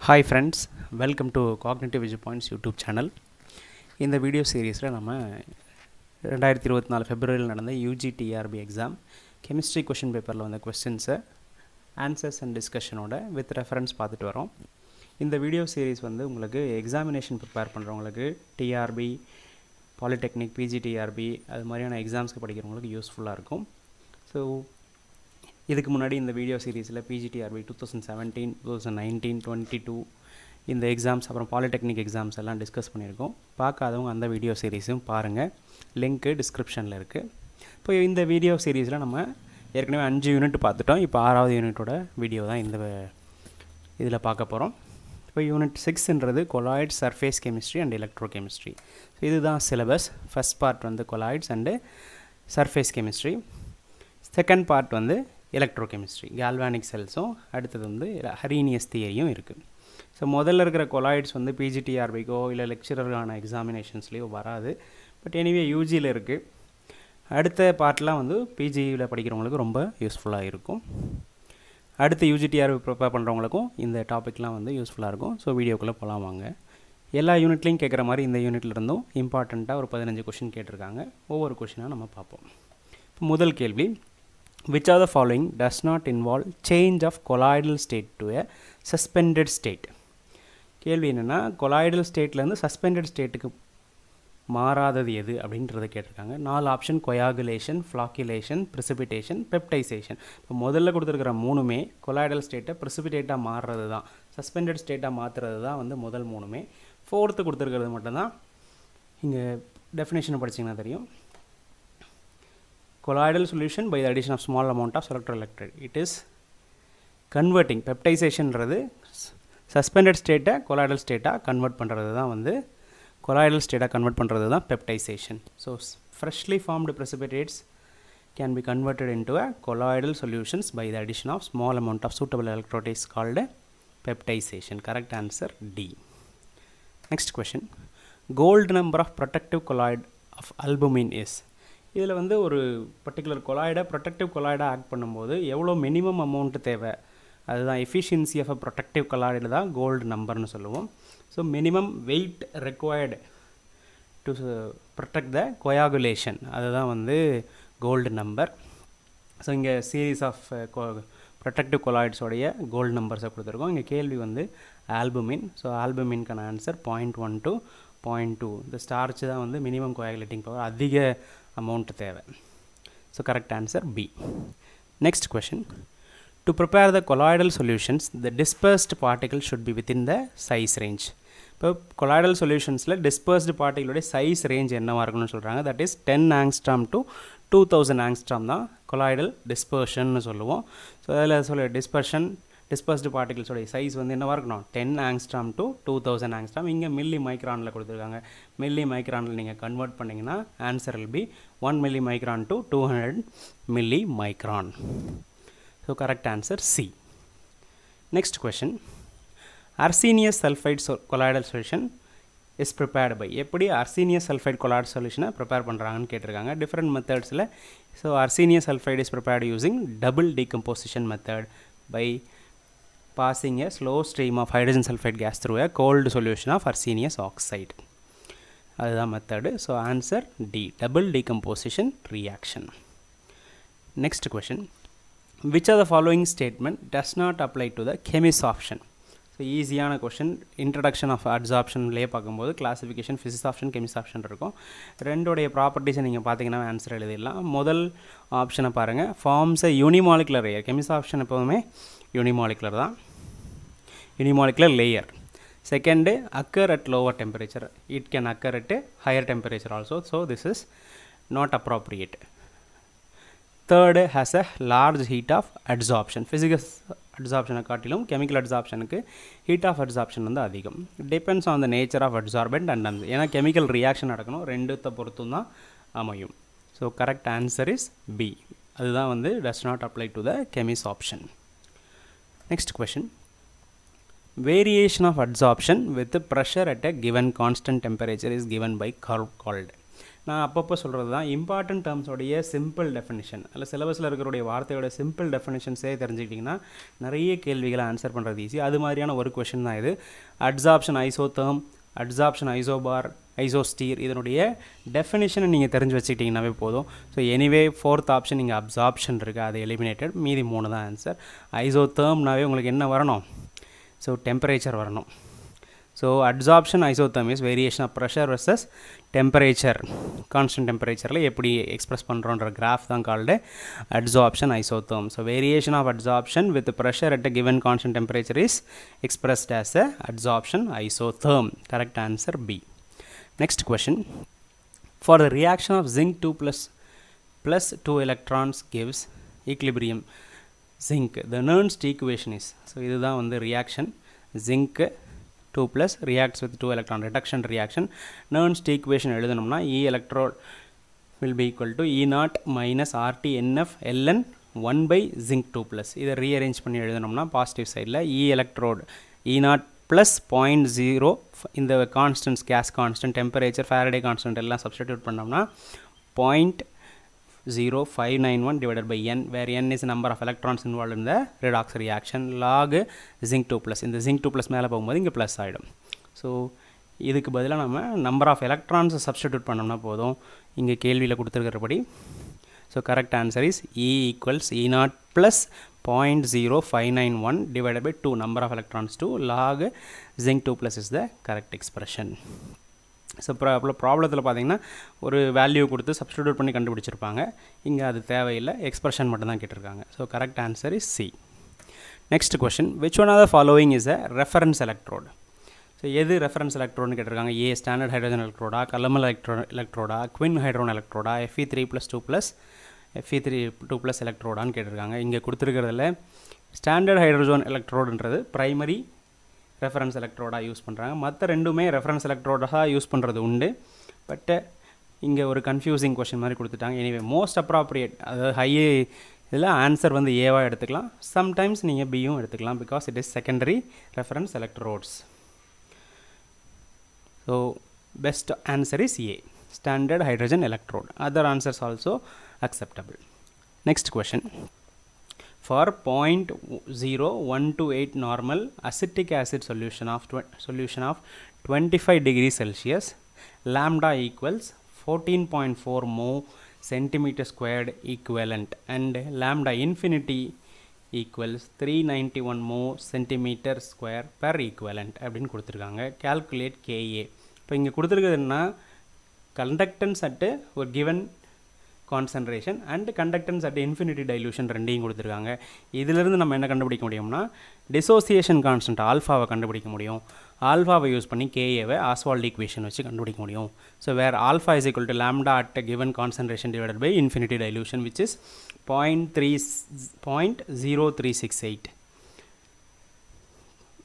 Hi friends welcome to cognitive Vijay points YouTube channel இந்த video சீரீஸில் நம்ம ரெண்டாயிரத்தி இருபத்தி நாலு ஃபெப்ரவரியில் நடந்த UG TRB exam chemistry question பேப்பரில் வந்த கொஸ்டின்ஸை ஆன்சர்ஸ் அண்ட் டிஸ்கஷனோட வித் ரெஃபரன்ஸ் பார்த்துட்டு வரோம். இந்த வீடியோ சீரீஸ் வந்து உங்களுக்கு எக்ஸாமினேஷன் ப்ரிப்பேர் பண்ணுறவங்களுக்கு டிஆர்பி பாலிடெக்னிக் பிஜிடிஆர்பி அது மாதிரியான எக்ஸாம்ஸ்க்கு படிக்கிறவங்களுக்கு யூஸ்ஃபுல்லாக இருக்கும். ஸோ இதுக்கு முன்னாடி இந்த வீடியோ சீரீஸில் PGTRB two thousand seventeen two thousand nineteen twenty two இந்த எக்ஸாம்ஸ் அப்புறம் பாலிடெக்னிக் எக்ஸாம்ஸ் எல்லாம் டிஸ்கஸ் பண்ணியிருக்கோம். பார்க்காதவங்க அந்த வீடியோ சீரீஸும் பாருங்கள் லிங்க்கு டிஸ்கிரிப்ஷனில் இருக்குது இப்போ இந்த வீடியோ சீரீஸில் நம்ம ஏற்கனவே அஞ்சு யூனிட் பார்த்துட்டோம். இப்போ ஆறாவது யூனிட்டோட வீடியோ தான் இந்த இதில் பார்க்க போகிறோம் இப்போ unit சிக்ஸ்ன்றது colloid surface chemistry and electrochemistry so இதுதான் சிலபஸ் ஃபஸ்ட் பார்ட் வந்து colloids and surface chemistry second part வந்து எலக்ட்ரோ கெமிஸ்ட்ரி கேல்வானிக் செல்ஸும் அடுத்தது வந்து ஹரீனியஸ் தியரியும் இருக்குது ஸோ முதல்ல இருக்கிற கொலாய்ட்ஸ் வந்து பிஜிடிஆர்பிக்கோ இல்லை லெக்சரருக்கான எக்ஸாமினேஷன்ஸ்லேயோ வராது. பட் எனிவே யூஜியில் இருக்குது அடுத்த பார்ட்லாம் வந்து பிஜியில் படிக்கிறவங்களுக்கு ரொம்ப யூஸ்ஃபுல்லாக இருக்கும். அடுத்து யூஜிடிஆர்பி ப்ரிப்பேர் பண்ணுறவங்களுக்கும் இந்த டாப்பிக்லாம் வந்து யூஸ்ஃபுல்லாக இருக்கும். ஸோ வீடியோக்குள்ளே போகலாம் வாங்க. எல்லா யூனிட்லேயும் கேட்குற மாதிரி இந்த யூனிட்ல இருந்தும் இம்பார்ட்டண்ட்டாக ஒரு பதினஞ்சு கொஷின் கேட்டிருக்காங்க. ஒவ்வொரு கொஷினாக நம்ம பார்ப்போம். இப்போ முதல் கேள்வி which of the following does not involve change of colloidal state to a suspended state. கேள்வி என்னென்னா கொலாய்டல் ஸ்டேட்லேருந்து சஸ்பெண்டட் ஸ்டேட்டுக்கு மாறாதது எது அப்படின்றத கேட்டிருக்காங்க. நாலு option coagulation flocculation precipitation peptization இப்போ முதல்ல கொடுத்துருக்கிற மூணுமே கொலாய்டல் ஸ்டேட்டை ப்ரிசிபிடேட்டாக மாறுறது தான். சஸ்பெண்டட் ஸ்டேட்டாக மாற்றுறது தான் வந்து முதல் மூணுமே. ஃபோர்த்து கொடுத்துருக்கிறது மட்டும்தான். இங்கே டெஃபினேஷன் படிச்சிங்கன்னா தெரியும். Colloidal solution by the addition of small amount of electroelectrode it is converting peptization-ன்றது suspended state colloidal state convert பண்ணுறது தான் வந்து colloidal state convert பண்ணுறது தான் peptization so freshly formed precipitates can be converted into a colloidal solutions by the addition of small amount of suitable electrode is called peptization correct answer D next question gold number of protective colloid of albumin is இதில் வந்து ஒரு particular கொலாய்டை protective கொலாய்டாக act பண்ணும்போது எவ்வளோ minimum amount தேவை? அதுதான் efficiency of a protective கொலாய்டில் தான் கோல்டு நம்பர்னு சொல்லுவோம். So minimum weight required to protect the coagulation அதுதான் வந்து கோல்டு நம்பர் ஸோ இங்கே சீரீஸ் ஆஃப் ப்ரொடக்டிவ் கொலாய்ட்ஸோடைய கோல்டு நம்பர்ஸை கொடுத்துருக்கோம். இங்கே கேள்வி வந்து albumin so ஆல்புமின்கான answer point one two point two இந்த ஸ்டார்ச் தான் வந்து மினிமம் கொயாகுலேட்டிங் பவர் அதிக அமௌண்ட்டு தேவை so correct answer B next question to prepare the colloidal solutions the dispersed particle should be within the size range இப்போ colloidal சொல்யூஷன்ஸில் dispersed பார்ட்டிகளுடைய size range என்னவாக இருக்கும்னு சொல்கிறாங்க that is ten angstrom to two thousand angstrom தான் colloidal dispersion சொல்லுவோம் so அதில் சொல்ல டிஸ்பர்ஷன் டிஸ்பர்ஸ்டு பார்ட்டிகல்ஸோடைய சைஸ் வந்து என்னவாக இருக்கணும்? Ten angstrom to two thousand angstrom இங்கே மில்லி மைக்ரானில் கொடுத்துருக்காங்க. மில்லி மைக்ரானில் நீங்கள் கன்வெர்ட் பண்ணிங்கன்னா answer will be one milli micron to two hundred milli micron so correct answer C next question arsenious sulphide sol colloidal solution is prepared by எப்படி arsenious sulphide colloid சொல்யூஷனை prepare பண்ணுறாங்கன்னு கேட்டிருக்காங்க different மெத்தட்ஸில் so arsenious sulphide is prepared using double decomposition method by passing a slow stream of hydrogen sulfide gas through a cold solution of arsenious oxide. அதுதான் method so answer D double decomposition reaction next question which are the following statement does not apply to the chemisorption so ஈஸியான question introduction of அட்சாப்ஷன்லேயே பார்க்கும்போது classification physisorption chemisorption இருக்கும். ரெண்டோடைய ப்ராப்பர்ட்டிஸை நீங்கள் பார்த்தீங்கன்னா answer எழுதிடலாம். முதல் ஆப்ஷனை பாருங்கள் forms unimolecular are chemis option எப்போதுமே யூனிமாலிகுலர் தான். Unimolecular layer second occur at lower temperature it can occur at higher temperature also so this is not appropriate third has a large heat of adsorption ஃபிசிக்கஸ் அட்சாப்ஷனை காட்டிலும் chemical அட்சாப்ஷனுக்கு heat of adsorption வந்து அதிகம். Depends on the nature of adsorbent and அந்த ஏன்னா chemical reaction நடக்கணும். ரெண்டுத்தை பொறுத்தும் தான் அமையும். So correct answer is B அதுதான் வந்து does not apply to the chemis option next question variation of adsorption with pressure at a given constant temperature is given by curve called நான் அப்பப்போ சொல்கிறது தான் இம்பார்ட்டன்ட் டேர்ம்ஸோடைய சிம்பிள் டெஃபினிஷன் அதில் சிலபஸில் இருக்கிறோடைய வார்த்தையோட simple டெஃபினிஷன்ஸே தெரிஞ்சுக்கிட்டிங்கன்னா நிறைய கேள்விகளை ஆன்சர் பண்ணுறது ஈஸி அது மாதிரியான ஒரு கொஷின் தான் இது. Adsorption isotherm adsorption isobar isostere இதனுடைய டெஃபினிஷனை நீங்கள் தெரிஞ்சு வச்சுக்கிட்டிங்கனாவே போதும். ஸோ எனிவே ஃபோர்த் ஆப்ஷன் நீங்கள் அப்சாப்ஷன் இருக்குது அது எலிமினேட்டட் மீதி மூணு தான் ஆன்சர் ஐசோதேர்ம்னாவே உங்களுக்கு என்ன வரணும்? ஸோ டெம்பரேச்சர் வரணும் so adsorption isotherm is variation of pressure versus temperature constant டெம்பரேச்சரில் எப்படி எக்ஸ்பிரஸ் பண்ணுறோன்ற கிராஃப் தான் called adsorption isotherm so variation of adsorption with pressure at a given constant temperature is expressed as a adsorption isotherm correct answer B next question for the reaction of zinc 2 plus plus 2 electrons gives equilibrium zinc the Nernst equation is so இதுதான் வந்து reaction zinc two plus reacts with two electron reduction reaction Nernst equation எழுதணும்னா E electrode will be equal to E naught minus RT NF LN one by zinc two plus இதை rearrange பண்ணி எழுதணும்னா positive சைடில் E electrode E naught plus point zero இந்த constants gas constant temperature Faraday constant எல்லாம் substitute பண்ணோம்னா point zero five nine one divided by N where N is number of electrons involve இந்த redox reaction log zinc two plus இந்த zinc two plus மேலே போகும்போது இங்கே plus ஆகிடும் so இதுக்கு பதிலாக நம்ம நம்பர் ஆஃப் எலக்ட்ரான்ஸை சப்ஸ்டிடியூட் பண்ணோம்னா போதும். இங்கே கேள்வியில் கொடுத்துருக்கிறபடி. So correct answer is E equals E naught plus point zero five nine one divided by two number of electrons two log zinc two plus is the correct expression so ப்ரா ப்ராப்ளத்தில் பார்த்தீங்கன்னா ஒரு value கொடுத்து substitute பண்ணி கண்டுபிடிச்சிருப்பாங்க. இங்கே அது தேவையில்லை. Expression மட்டும் தான் கேட்டிருக்காங்க. So correct answer is C next question which one are the following is a reference electrode so எது ரெஃபரன்ஸ் எலக்ட்ரோன்னு கேட்டிருக்காங்க? ஏ ஸ்டாண்டர்ட் ஹைட்ரஜன் எலக்ட்ரோடா கலமல் எலக்ட்ரோ எலக்ட்ரோடா quinhydrone எலக்ட்ரோடா F E three plus two plus F E three two plus எலக்ட்ரோடான்னு கேட்டிருக்காங்க. இங்கே கொடுத்துருக்கிறதுல standard hydrogen எலக்ட்ரோடுன்றது primary reference எலக்ட்ரோடாக யூஸ் பண்ணுறாங்க மற்ற ரெண்டுமே ரெஃபரன்ஸ் எலக்ட்ரோடாக யூஸ் பண்ணுறது உண்டு. பட்டு இங்கே ஒரு கன்ஃபியூசிங் கொஷின் மாதிரி கொடுத்துட்டாங்க. எனிவே மோஸ்ட் அப்ராப்ரியேட் அதாவது ஹை இதில் ஆன்சர் வந்து ஏவாக எடுத்துக்கலாம். சம்டைம்ஸ் நீங்கள் பியும் எடுத்துக்கலாம் because it is secondary reference electrodes so best answer is A standard hydrogen electrode other answers also acceptable. Next question. For 0.0128 normal acetic acid solution of solution of 25 degrees Celsius, lambda equals 14.4 mho centimeter squared equivalent and lambda infinity equals 391 mho centimeter square per equivalent அப்படின்னு கொடுத்துருக்காங்க calculate KA இப்போ இங்கே கொடுத்துருக்குதுன்னா conductance at ஒரு given concentration and conductance at infinity dilution ரெண்டையும் கொடுத்துருக்காங்க. இதிலிருந்து நம்ம என்ன கண்டுபிடிக்க முடியும்னா டிசோசியேஷன் கான்ஸ்டன்ட் ஆல்ஃபாவை கண்டுபிடிக்க முடியும். ஆல்ஃபாவை யூஸ் பண்ணி கேஏவை ஆஸ்வால்ட் ஈக்குவேஷன் வச்சு கண்டுபிடிக்க முடியும். So where alpha is equal to lambda at given concentration divided by infinity dilution which is point three point zero three six eight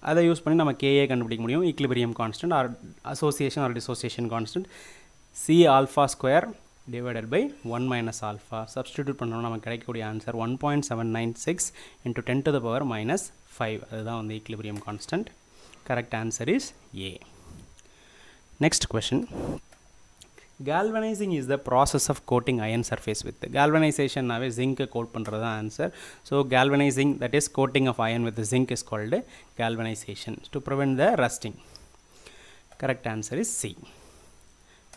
அதை யூஸ் பண்ணி நம்ம கேஏ கண்டுபிடிக்க முடியும். Equilibrium constant or association or dissociation constant C alpha square divided by 1 minus alpha substitute பண்ணோம் நமக்கு கிடைக்கக்கூடிய answer one point seven nine six into ten to the power minus five அதுதான் வந்து equilibrium constant correct answer is A next question galvanizing is the process of coating iron surface with galvanization நாவே zinc coat பண்ணுறது தான் answer so galvanizing that is coating of iron with zinc is called galvanization to prevent the rusting correct answer is C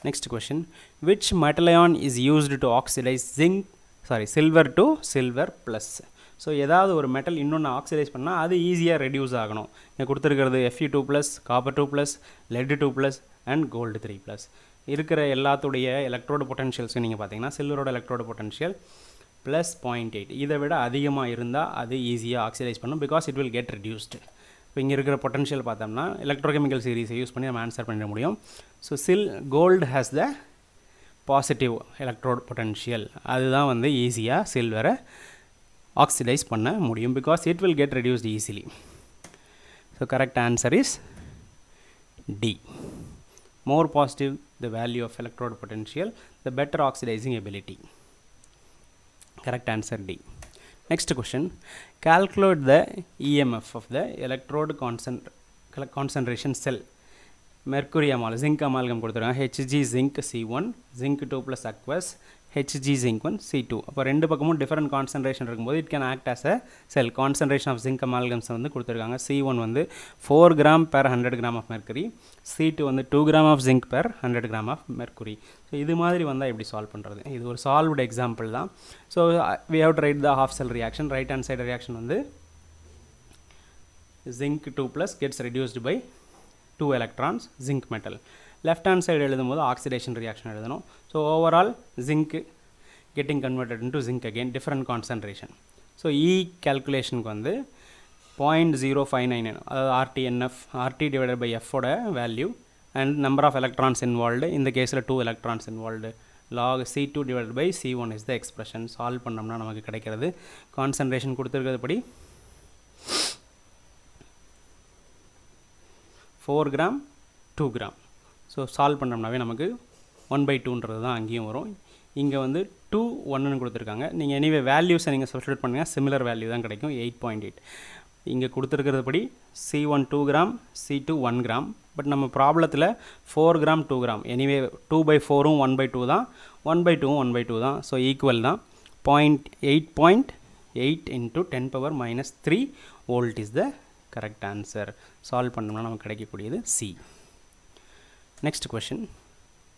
next question. Which metal ion is used to oxidize zinc sorry silver to silver plus? So ஏதாவது ஒரு metal இன்னொன்று oxidise பண்ணால் அது ஈஸியாக reduce ஆகணும். இங்கே கொடுத்துருக்கிறது F E two plus copper two plus lead two plus and gold three plus இருக்கிற எல்லாத்துடைய எலக்ட்ரோடு பொட்டன்ஷியல்ஸும் நீங்கள் பார்த்தீங்கன்னா சில்வரோட electrode potential plus point eight இதை விட அதிகமாக இருந்தால் அது ஈஸியாக ஆக்சிடைஸ் பண்ணும் because it will get reduced இப்போ இங்கே இருக்கிற பொட்டன்ஷியல் பார்த்தோம்னா எலக்ட்ரோகெமிக்கல் சீரீஸை யூஸ் பண்ணி நம்ம ஆன்சர் பண்ணிட முடியும். So chill gold has the positive electrode potential அதுதான் வந்து ஈஸியாக சில்வரை ஆக்சிடைஸ் பண்ண முடியும். Because it will get reduced easily so correct answer is D more positive the value of electrode potential the better oxidizing ability correct answer D next question calculate the emf of the electrode concent concentration cell mercury Amaal zinc amalgam கொடுத்துருக்காங்க H G zinc C one zinc two plus aqueous H G zinc one C two அப்போ ரெண்டு பக்கமும் different concentration இருக்கும்போது it can act as a cell concentration of zinc amalgams வந்து கொடுத்துருக்காங்க. C one வந்து four gram per hundred gram of mercury C two வந்து two gram of zinc per hundred gram of mercury so இது மாதிரி வந்தால் எப்படி solve பண்ணுறது இது ஒரு சால்வ்டு எக்ஸாம்பிள் தான். So we have write the half cell reaction right hand side reaction வந்து zinc two plus gets reduced by two electrons zinc metal left hand side எழுதும் போது ஆக்சிடேஷன் ரியாக்ஷன் எழுதணும் so overall zinc getting converted into zinc again different concentration so E கேல்குலேஷனுக்கு வந்து point zero five nine அதாவது R T N F R T divided by எஃபோட value and number of electrons involved இந்த கேஸில் two electrons involved log C two divide by C one is the expression solve பண்ணோம்னா நமக்கு கிடைக்கிறது concentration கொடுத்துருக்கிறதுபடி four gram two gram so solve பண்ணோம்னாவே நமக்கு one by டூன்றது தான் அங்கேயும் வரும். இங்கே வந்து டூ ஒன்றுன்னு கொடுத்துருக்காங்க. நீங்கள் எனிவே வேல்யூஸை நீங்கள் சப்ஸ்டியூட் பண்ணுங்கள் சிமிலர் வேல்யூ தான் கிடைக்கும். எயிட் பாயிண்ட் எயிட் இங்கே கொடுத்துருக்கிறதுபடி C one two gram C two one gram but நம்ம ப்ராப்ளத்தில் four gram two gram anyway two by ஃபோரும் one by two தான். ஒன் பை டூவும் ஒன் பை டூ தான். ஸோ ஈக்குவல் தான். Point eight point eight into ten power minus three volt is the correct answer solve பண்ணோம்னா நமக்கு கிடைக்கக்கூடியது C next question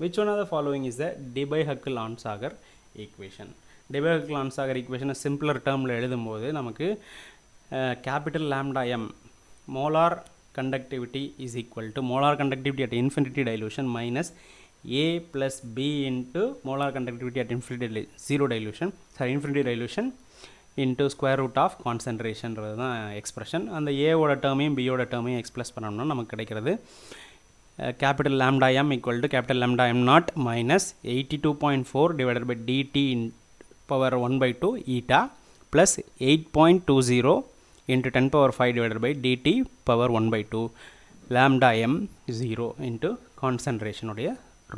which one of the following is the Debye Huckel Onsager equation? Debye-Huckel-Ansagher equation simpler டேர்மில் எழுதும்போது நமக்கு capital lambda M molar conductivity is equal to molar conductivity at infinity dilution minus A plus B into molar conductivity at infinity zero dilution sorry infinity dilution into square root of கான்சன்ட்ரேஷன்றது தான் expression அந்த ஏவோட டேர்மையும் பியோட டேர்மையும் எக்ஸ்ப்ளஸ் பண்ணணும்னா நமக்கு கிடைக்கிறது uh, capital lambda m equal to capital lambda m naught minus 82.4 divided by dt in power 1 by 2 eta plus 8.20 into 10 power 5 divided by dt power 1 by 2 lambda m 0 into concentration or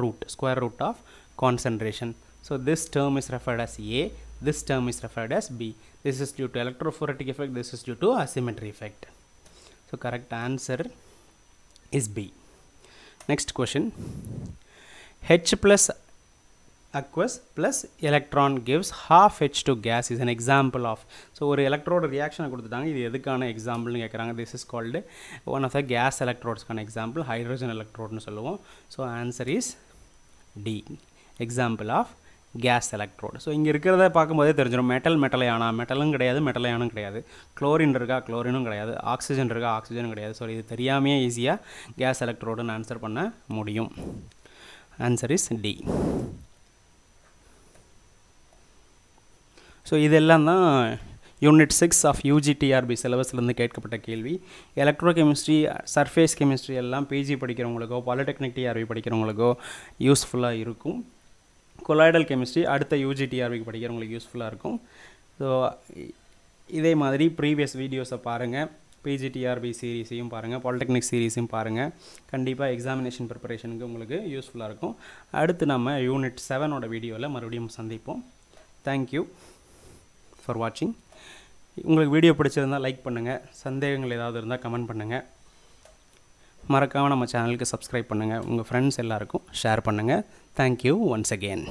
root square root of concentration. So this term is referred as a this term is referred as b. This is due to electrophoretic effect this is due to asymmetry effect. So correct answer is b. next question h plus aqueous plus electron gives half h to gas is an example of so ஒரு எலக்ட்ரோட ரியாக்ஷனை கொடுத்துட்டாங்க இது எதுக்கான எக்ஸாம்பிள்னு கேட்குறாங்க this is called one of the case எலக்ட்ரோட்ஸ்க்கான example hydrogen எலக்ட்ரோட்னு சொல்லுவோம் so answer is D example of gas electrode so இங்கே இருக்கிறத பார்க்கும்போதே தெரிஞ்சிடும் மெட்டல் மெட்டலையானா மெட்டலும் கிடையாது மெட்டலையானும் கிடையாது. குளோரின் இருக்கா குளோரினும் கிடையாது. ஆக்சிஜன் இருக்கா ஆக்சிஜனும் கிடையாது. ஸோ இது தெரியாமையே ஈஸியாக கேஸ் எலக்ட்ரோடுன்னு ஆன்சர் பண்ண முடியும். ஆன்சர் இஸ் டி ஸோ இதெல்லாம் தான் unit six of UG TRB சிலபஸ்லேருந்து கேட்கப்பட்ட கேள்வி. எலக்ட்ரோ கெமிஸ்ட்ரி சர்ஃபேஸ் கெமிஸ்ட்ரி எல்லாம் பிஜி படிக்கிறவங்களுக்கோ பாலிடெக்னிக் டிஆர்பி படிக்கிறவங்களுக்கோ யூஸ்ஃபுல்லாக இருக்கும். கொலாய்டல் கெமிஸ்ட்ரி அடுத்த யூஜிடிஆர்விக்கு படிக்கிறவங்களுக்கு யூஸ்ஃபுல்லாக இருக்கும். ஸோ இதே மாதிரி ப்ரீவியஸ் வீடியோஸை பாருங்கள் பிஜிடிஆர்பி சீரீஸையும் பாருங்கள் பாலிடெக்னிக் சீரீஸையும் பாருங்கள் கண்டிப்பாக எக்ஸாமினேஷன் ப்ரிப்பரேஷனுக்கு உங்களுக்கு யூஸ்ஃபுல்லாக இருக்கும். அடுத்து நம்ம யூனிட் செவனோட வீடியோவில் மறுபடியும் சந்திப்போம். தேங்க்யூ ஃபார் வாட்சிங் உங்களுக்கு வீடியோ பிடிச்சிருந்தால் லைக் பண்ணுங்கள் சந்தேகங்கள் ஏதாவது இருந்தால் கமெண்ட் பண்ணுங்கள் மறக்காமல் நம்ம சேனலுக்கு சப்ஸ்கிரைப் பண்ணுங்கள் உங்கள் ஃப்ரெண்ட்ஸ் எல்லாருக்கும் ஷேர் பண்ணுங்கள் தேங்க்யூ ஒன்ஸ் அகெயின்